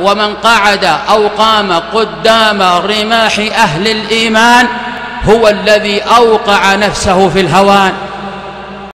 ومن قعد أو قام قدام رماح أهل الإيمان هو الذي أوقع نفسه في الهوان.